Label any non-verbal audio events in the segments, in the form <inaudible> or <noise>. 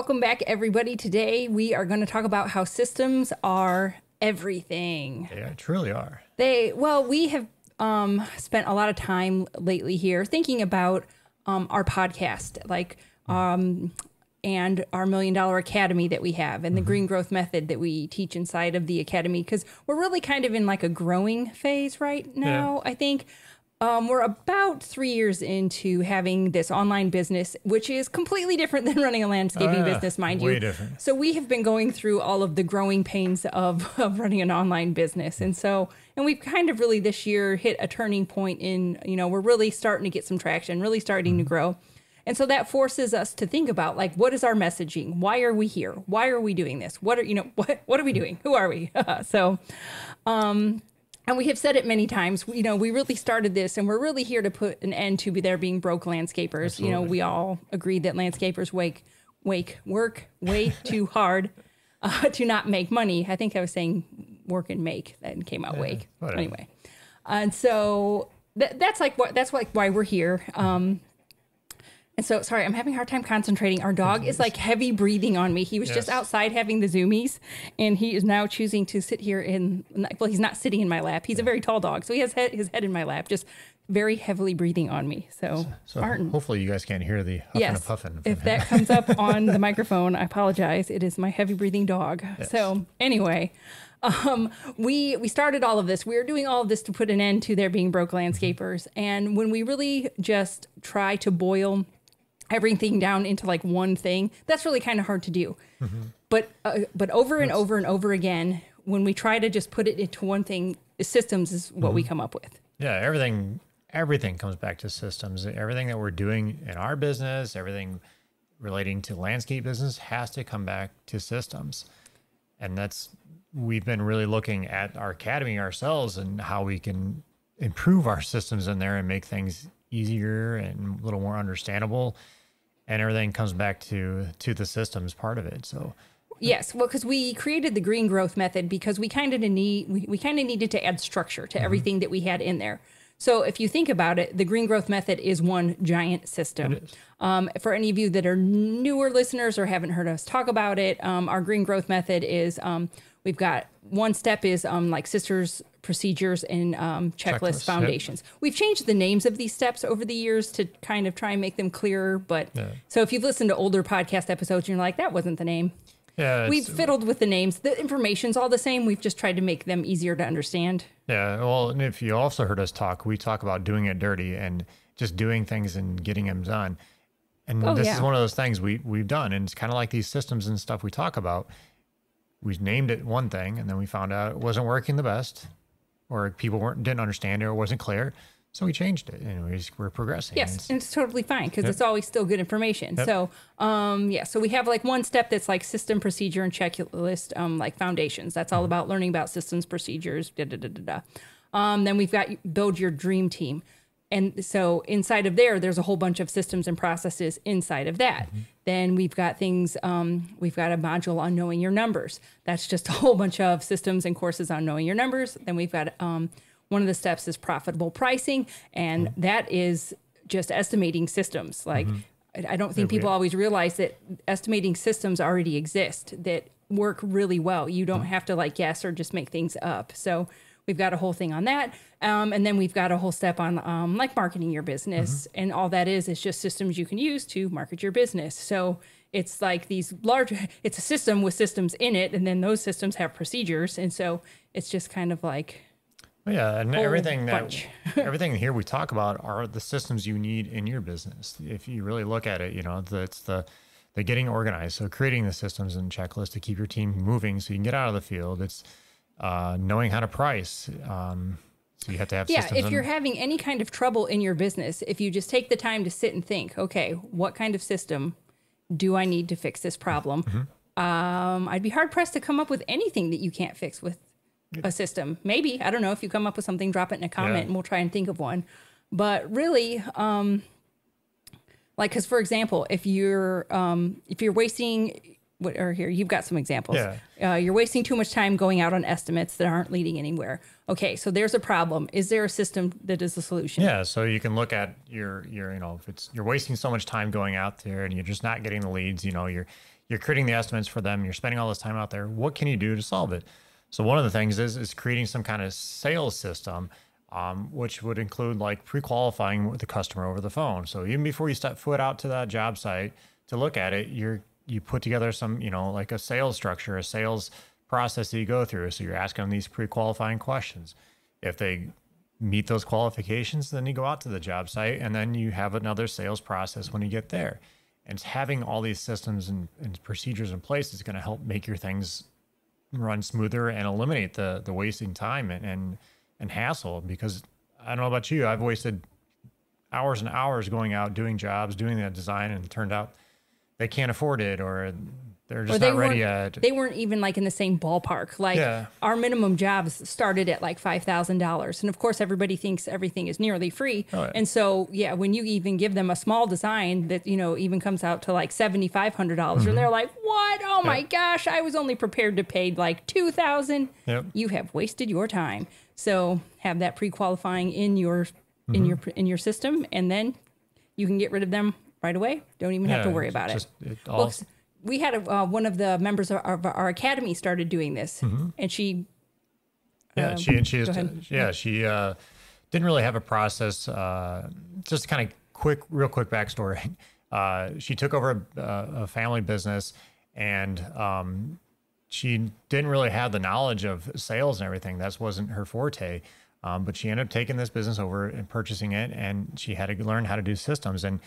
Welcome back, everybody. Today we are going to talk about how systems are everything. They truly are. They well, we have um, spent a lot of time lately here thinking about um, our podcast, like um, and our Million Dollar Academy that we have, and the Green Growth Method that we teach inside of the academy, because we're really kind of in like a growing phase right now. I think. Um, we're about three years into having this online business, which is completely different <laughs> than running a landscaping Ah, business, mind way you. different. So we have been going through all of the growing pains of, <laughs> of running an online business. And so, and we've kind of really this year hit a turning point in, you know, we're really starting to get some traction, really starting to grow. And so that forces us to think about like, what is our messaging? Why are we here? Why are we doing this? What are, you know, <laughs> what, what are we doing? Who are we? so, um, and we have said it many times, you know, we really started this and we're really here to put an end to there being broke landscapers. You know, we all agree that landscapers wake, wake, work way <laughs> too hard uh, to not make money. I think I was saying work and make, then came out wake. whatever. Anyway. And so th- that's like what, that's like why we're here. Um, and so, sorry, I'm having a hard time concentrating. Our dog is like heavy breathing on me. He was just outside having the zoomies, and he is now choosing to sit here in. Well, he's not sitting in my lap. He's a very tall dog, so he has he- his head in my lap, just very heavily breathing on me. So, So Martin, hopefully you guys can't hear the huffing yes, and puffing. if that comes up <laughs> on the microphone, I apologize. It is my heavy breathing dog. So, anyway. Um, we we started all of this. We were doing all of this to put an end to there being broke landscapers, and when we really just try to boil everything down into like one thing that's really kind of hard to do but uh, but over and over and over again when we try to just put it into one thing systems is what we come up with yeah, everything everything comes back to systems. Everything that we're doing in our business, everything relating to landscape business has to come back to systems. And that's we've been really looking at our academy ourselves and how we can improve our systems in there and make things easier and a little more understandable. And everything comes back to to the systems part of it. So Yes, well, because we created the green growth method because we kind of need we, we kind of needed to add structure to everything that we had in there. So if you think about it, the green growth method is one giant system. Um, for any of you that are newer listeners or haven't heard us talk about it, um, our green growth method is um, we've got one step is um, like sisters procedures and um, checklist Checklist, yep. foundations. We've changed the names of these steps over the years to kind of try and make them clearer. But Yeah. so if you've listened to older podcast episodes, you're like, that wasn't the name. yeah, We've fiddled with the names. The information's all the same. We've just tried to make them easier to understand. Yeah, well, and if you also heard us talk, we talk about doing it dirty and just doing things and getting them done. And Oh, this is one of those things we we've done, and it's kind of like these systems and stuff we talk about. We named it one thing, and then we found out it wasn't working the best, or people weren't didn't understand it, or wasn't clear. So we changed it, and we're progressing. Yes, It's- and it's totally fine because it's always still good information. Yep. So, um, yeah, so we have like one step that's like system, procedure, and checklist, um, like foundations. That's Mm-hmm. all about learning about systems, procedures, da da da da da. Um, then we've got build your dream team. And so inside of there, there's a whole bunch of systems and processes inside of that. Mm-hmm. Then we've got things, um, we've got a module on knowing your numbers. That's just a whole bunch of systems and courses on knowing your numbers. Then we've got um, one of the steps is profitable pricing, and Mm-hmm. that is just estimating systems. Like, I I don't think people always realize that estimating systems already exist that work really well. You don't have to like guess or just make things up. So we've got a whole thing on that, um, and then we've got a whole step on um, like marketing your business, and all that is is just systems you can use to market your business. So it's like these large. <laughs> It's a system with systems in it, and then those systems have procedures, and so it's just kind of like Yeah, and everything that <laughs> everything here we talk about are the systems you need in your business. If you really look at it, you know, that's the the getting organized. So creating the systems and checklists to keep your team moving so you can get out of the field. It's uh, knowing how to price. Um, so you have to have Yeah, if you're having any kind of trouble in your business, if you just take the time to sit and think, okay, what kind of system do I need to fix this problem? Mm-hmm. Um, I'd be hard pressed to come up with anything that you can't fix with a system. Maybe I don't know if you come up with something, drop it in a comment, Yeah. and we'll try and think of one. But really, um, like, because for example, if you're um, if you're wasting what or here you've got some examples. Yeah. Uh, you're wasting too much time going out on estimates that aren't leading anywhere. Okay, so there's a problem. Is there a system that is the solution? Yeah, so you can look at your your you know if it's you're wasting so much time going out there and you're just not getting the leads, you know, you're you're creating the estimates for them. You're spending all this time out there. What can you do to solve it? So one of the things is is creating some kind of sales system, um, which would include like pre-qualifying the customer over the phone. So even before you step foot out to that job site to look at it, you're you put together some you know like a sales structure, a sales process that you go through. So you're asking them these pre-qualifying questions. If they meet those qualifications, then you go out to the job site and then you have another sales process when you get there. And having all these systems and, and procedures in place is going to help make your things run smoother and eliminate the the wasting time and, and and hassle because I don't know about you, I've wasted hours and hours going out doing jobs, doing that design and turned out they can't afford it or they're just they not ready yet. They weren't even like in the same ballpark. Like Yeah. our minimum jobs started at like five thousand dollars, and of course everybody thinks everything is nearly free. Oh, yeah. And so yeah, when you even give them a small design that you know even comes out to like seventy five hundred dollars, Mm-hmm. and they're like, "What? Oh my gosh! I was only prepared to pay like two thousand. Yep. You have wasted your time." So have that pre qualifying in your Mm-hmm. in your in your system, and then you can get rid of them right away. Don't even have to worry about just- it. it all- 'cause we had a, uh, one of the members of our, of our academy started doing this, and she Yeah, Um, she and she is, yeah she uh, didn't really have a process. Uh, just kind of quick, real quick backstory. <laughs> Uh, she took over a, a family business, and um, she didn't really have the knowledge of sales and everything. That wasn't her forte. Um, but she ended up taking this business over and purchasing it, and she had to learn how to do systems. And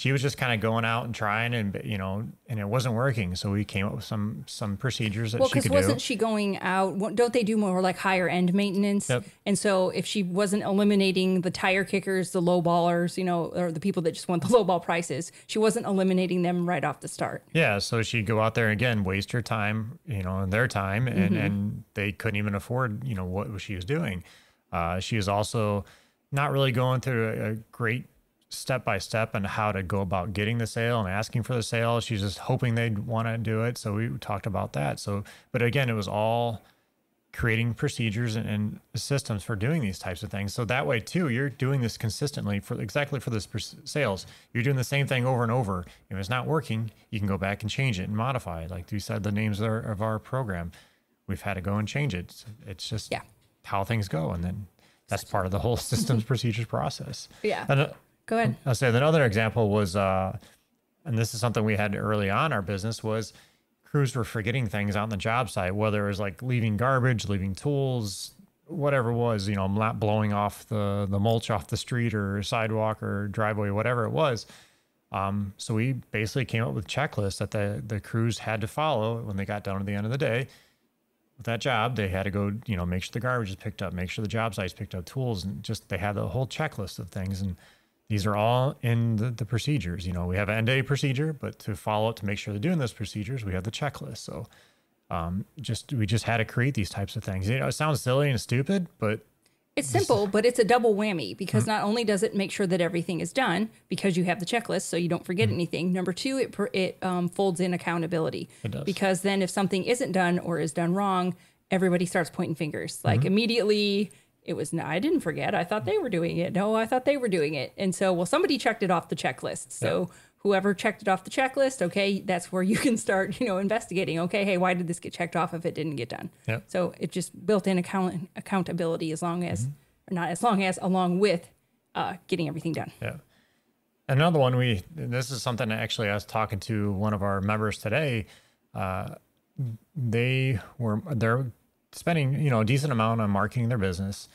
she was just kind of going out and trying, and you know, and it wasn't working. So we came up with some some procedures that well she because could wasn't do. she going out? Don't they do more like higher end maintenance? Yep. And so if she wasn't eliminating the tire kickers, the low ballers, you know, or the people that just want the <laughs> low ball prices, she wasn't eliminating them right off the start. Yeah, so she'd go out there again, waste her time, you know, and their time, and and they couldn't even afford, you know, what she was doing. Uh, she was also not really going through a, a great step by step on how to go about getting the sale and asking for the sale. She's just hoping they'd want to do it. So we talked about that. So, but again, it was all creating procedures and, and systems for doing these types of things. So that way too, you're doing this consistently for exactly for this sales. You're doing the same thing over and over. If it's not working, you can go back and change it and modify it. Like you said, the names of our, of our program, we've had to go and change it. It's, it's just Yeah. how things go. And then that's part of the whole <laughs> systems procedures process. Yeah. And, uh, Go ahead. I'll say another example was, uh, and this is something we had early on our business was crews were forgetting things on the job site, whether it was like leaving garbage, leaving tools, whatever it was, you know, not blowing off the, the mulch off the street or sidewalk or driveway, whatever it was. Um, so we basically came up with checklists that the, the crews had to follow when they got down to the end of the day. With that job, they had to go, you know, make sure the garbage is picked up, make sure the job site's picked up, tools, and just they had the whole checklist of things. And these are all in the, the procedures. You know, we have an end day procedure, but to follow up to make sure they're doing those procedures, we have the checklist. So um, just we just had to create these types of things. You know, it sounds silly and stupid, but It's simple, but it's a double whammy because not only does it make sure that everything is done because you have the checklist, so you don't forget anything. Number two, it it um, folds in accountability. It does. because then if something isn't done or is done wrong, everybody starts pointing fingers. Like immediately, it was I didn't forget. I thought they were doing it. No, I thought they were doing it. And so, well, somebody checked it off the checklist. So. Whoever checked it off the checklist, okay, that's where you can start, you know, investigating. Okay, hey, why did this get checked off if it didn't get done? Yep. So it just built in account accountability as long as, or not as long as, along with uh, getting everything done. Yeah. Another one we this is something actually I was talking to one of our members today. Uh, they were they're spending you know a decent amount on marketing their business.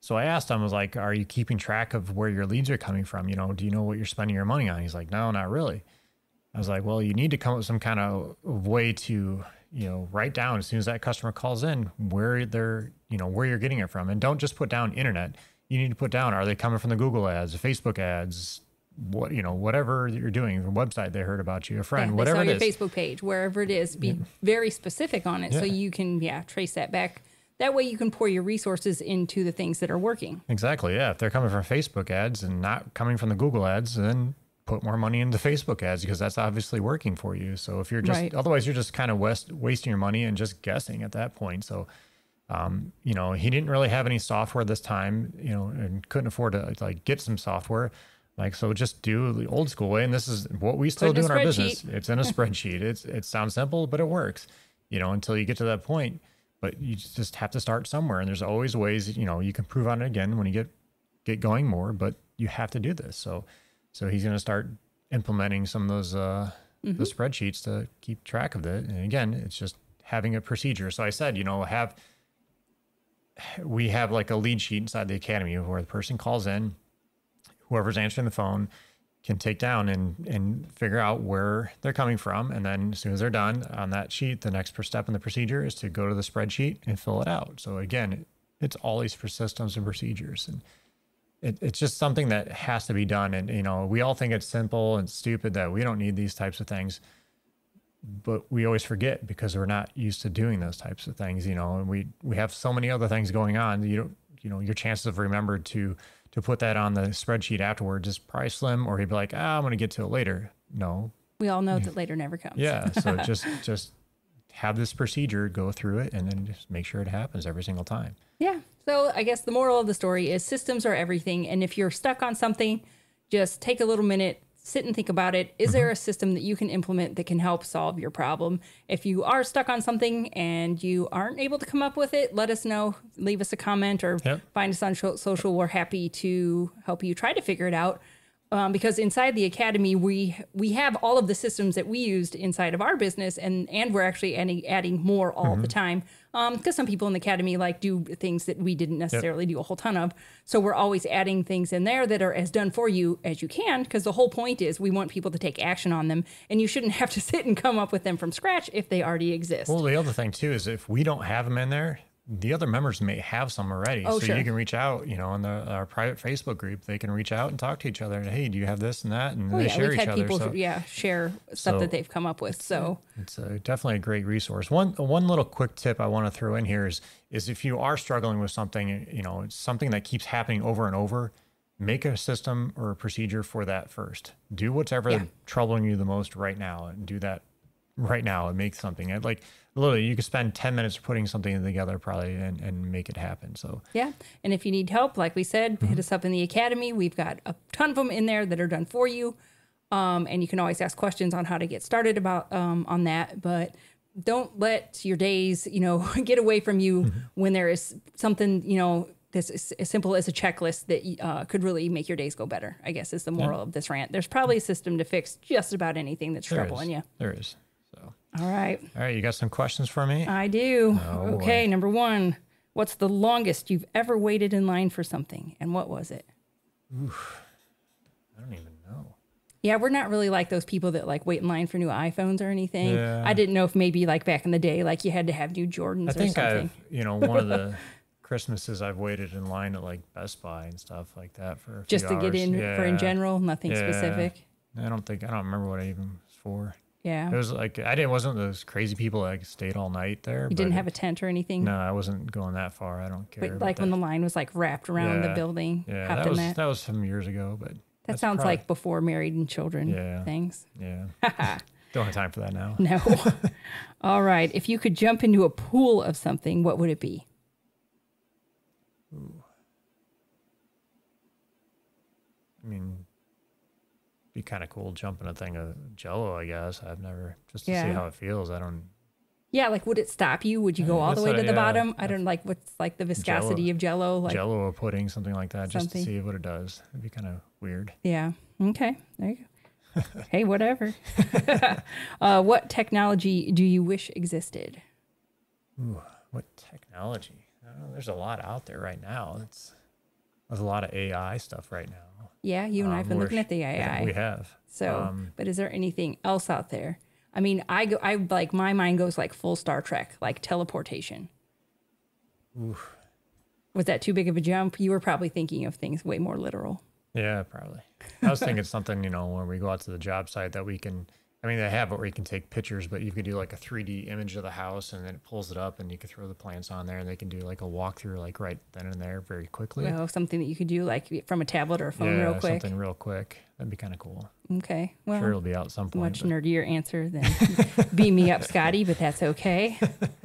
So I asked him, I was like, "Are you keeping track of where your leads are coming from? You know, do you know what you're spending your money on?" He's like, "No, not really." I was like, "Well, you need to come up with some kind of way to you know write down as soon as that customer calls in where they're you know where you're getting it from, and don't just put down internet. You need to put down are they coming from the Google ads, the Facebook ads, what you know whatever you're doing, the website they heard about you, a friend, Yeah, whatever it your is. Facebook page, wherever it is, be very specific on it so you can, yeah, trace that back. That way you can pour your resources into the things that are working. Exactly. Yeah. If they're coming from Facebook ads and not coming from the Google ads, then put more money into Facebook ads because that's obviously working for you. So if you're just, Right. otherwise, you're just kind of west, wasting your money and just guessing at that point. So, um, you know, he didn't really have any software this time, you know, and couldn't afford to like get some software. Like so, just do the old school way, and this is what we still do in our business. It's in a <laughs> spreadsheet. It's it sounds simple, but it works. You know, until you get to that point. But you just have to start somewhere, and there's always ways. You know, you can prove on it again when you get get going more, but you have to do this. So, so he's going to start implementing some of those uh, the spreadsheets to keep track of it. And again, it's just having a procedure. So I said, you know, have we have like a lead sheet inside the academy where the person calls in, whoever's answering the phone can take down and and figure out where they're coming from. And then as soon as they're done on that sheet the next step in the procedure is to go to the spreadsheet and fill it out. So again it's these for systems and procedures. And it, it's just something that has to be done. And you know we all think it's simple and stupid that we don't need these types of things but we always forget because we're not used to doing those types of things you know and we we have so many other things going on. You don't you know your chances of remembered to to put that on the spreadsheet afterwards is probably slim or he'd be like ah i'm going to get to it later no We all know <laughs> that later never comes. yeah so <laughs> just just have this procedure go through it and then just make sure it happens every single time Yeah. So I guess the moral of the story is systems are everything. And if you're stuck on something, just take a little minute, sit and think about it. Is there mm-hmm. a system that you can implement that can help solve your problem? If you are stuck on something and you aren't able to come up with it, let us know. Leave us a comment or Yep. find us on social. We're happy to help you try to figure it out. Um, because inside the academy, we we have all of the systems that we used inside of our business, and and we're actually adding adding more all the time. Because some people in the academy like do things that we didn't necessarily do a whole ton of, so we're always adding things in there that are as done for you as you can. Because the whole point is we want people to take action on them, and you shouldn't <laughs> have to sit and come up with them from scratch if they already exist. well the other thing too is if we don't have them in there the other members may have some already Oh, so sure. you can reach out you know in the our private facebook group they can reach out and talk to each other and hey do you have this and that and Oh, they yeah, share we've each had other people, so yeah, share stuff so that they've come up with. So It's a, definitely a great resource. One one little quick tip I want to throw in here is is if you are struggling with something, you know, it's something that keeps happening over and over, make a system or a procedure for that first. Do whatever Yeah. troubling you the most right now and do that right now and make something. Like literally you could spend 10 minutes putting something together probably and, and make it happen. So Yeah. And if you need help, like we said, Mm-hmm. hit us up in the academy. We've got a ton of them in there that are done for you. Um, and you can always ask questions on how to get started about um, on that. But don't let your days, you know, <laughs> get away from you Mm-hmm. when there is something, you know, this is as simple as a checklist that uh, could really make your days go better. I guess is the moral of this rant. There's probably a system to fix just about anything that's there troubling is. you. There is. All right. all right, you got some questions for me? I do. Oh, boy. okay. Number one. What's the longest you've ever waited in line for something, and what was it? I don't even know. Yeah, we're not really like those people that like wait in line for new iPhones or anything. Yeah. I didn't know if maybe like back in the day, like you had to have new Jordans I or think something. I've, you know, one of the <laughs> Christmases I've waited in line at like Best Buy and stuff like that for Just to few get hours. in for in general, nothing Yeah. specific. I don't think I don't remember what I even was for. Yeah. It was like I didn't wasn't those crazy people that stayed all night there. you didn't have a tent or anything. no, I wasn't going that far. I don't care. but like when that. the line was like wrapped around the building, yeah, that was that. that was some years ago, but That sounds probably- like before married and children Yeah. things. yeah. <laughs> don't have time for that now. No. <laughs> All right. If you could jump into a pool of something, what would it be? I mean, be kind of cool jumping a thing of Jello. I guess I've never just to see how it feels. I don't. Yeah, like would it stop you? Would you go all the way to the yeah. bottom? I don't like what's like the viscosity of Jello. Like Jello or pudding, something like that, just to see what it does. It'd be kind of weird. Yeah. Okay. There you go. <laughs> hey, whatever. <laughs> uh, what technology do you wish existed? Ooh, what technology? Uh, there's a lot out there right now. It's there's a lot of AI stuff right now. Yeah, you and Um, been looking at the AI. yeah, we have. so, um, but is there anything else out there? I mean, I go, I like my mind goes like full Star Trek, like teleportation. Oof. Was that too big of a jump? You were probably thinking of things way more literal. Yeah, probably. I was thinking <laughs> something, you know, when we go out to the job site that we can. I mean, they have it where you can take pictures, but you could do like a 3D image of the house, and then it pulls it up, and you can throw the plants on there, and they can do like a walkthrough, like right then and there, very quickly. Well, something that you could do like from a tablet or a phone yeah, real quick. something real quick. That'd be kind of cool. Okay. Well, sure, it'll be out some point. much but- nerdier answer than <laughs> beam me up, Scotty, but that's okay. <laughs>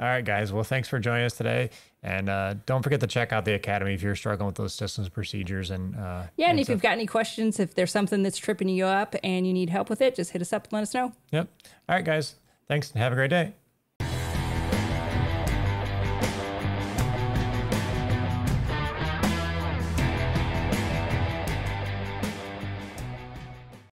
All right, guys. Well, thanks for joining us today. And uh, don't forget to check out the academy if you're struggling with those systems procedures and uh, yeah. And, and if stuff. you've got any questions, if there's something that's tripping you up and you need help with it, just hit us up and let us know. Yep. All right, guys. Thanks and have a great day.